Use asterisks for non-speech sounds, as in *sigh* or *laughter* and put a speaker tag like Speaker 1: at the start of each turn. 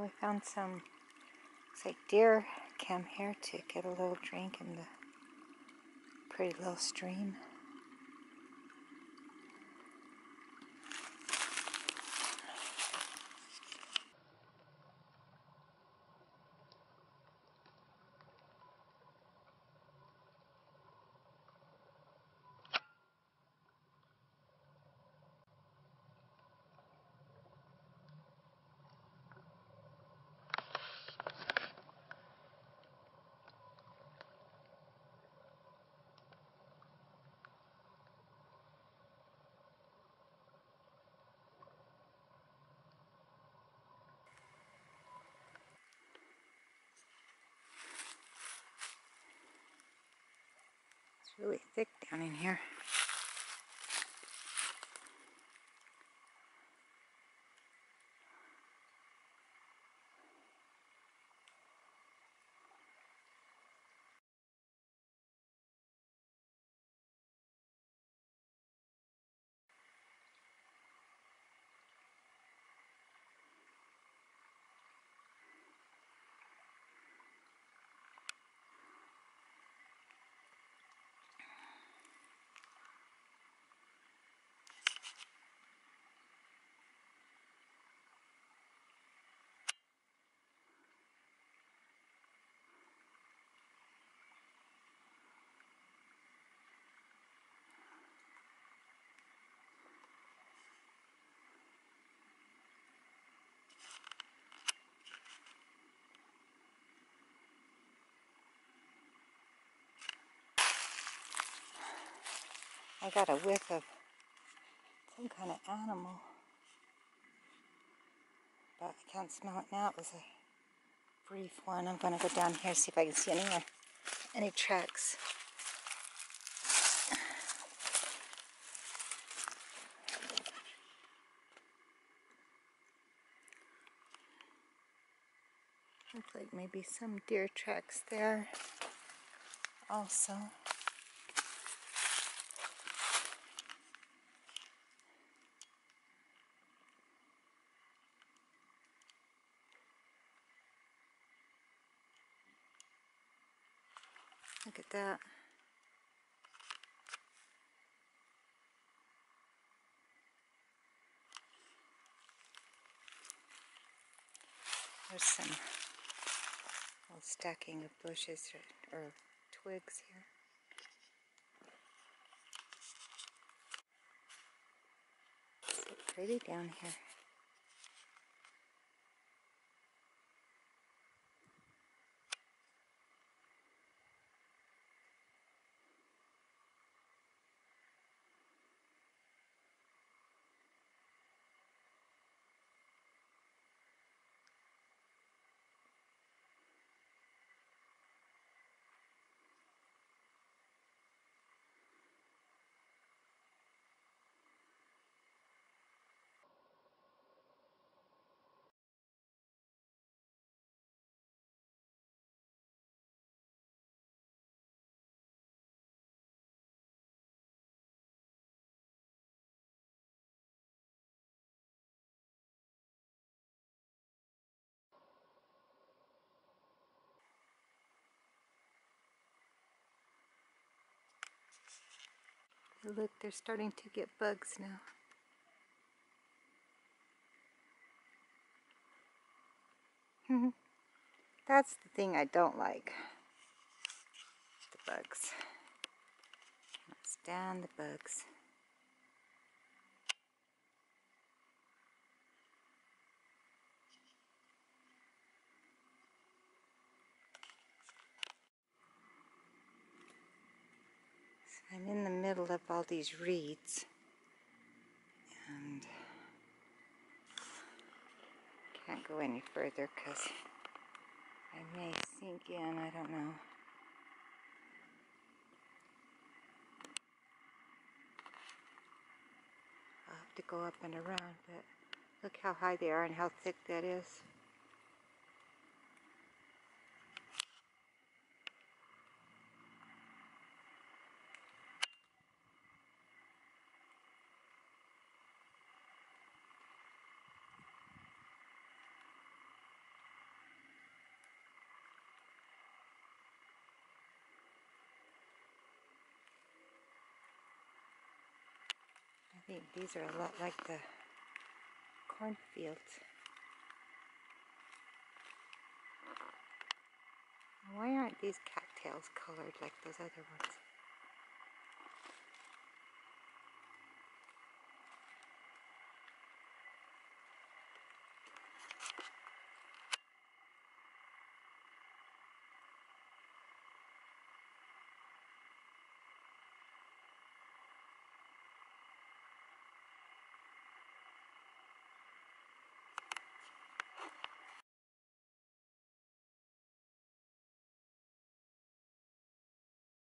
Speaker 1: We found some, looks like deer came here to get a little drink in the pretty little stream. Really thick down in here. I got a whiff of some kind of animal. But I can't smell it now. It was a brief one. I'm going to go down here see if I can see any any tracks. Looks like maybe some deer tracks there also. Look at that. There's some little stacking of bushes or, or twigs here. So pretty down here. Look, they're starting to get bugs now. *laughs* That's the thing I don't like. The bugs. Can't stand the bugs. I'm in the middle of all these reeds and can't go any further because I may sink in, I don't know. I'll have to go up and around, but look how high they are and how thick that is. Think these are a lot like the cornfields. Why aren't these cattails colored like those other ones?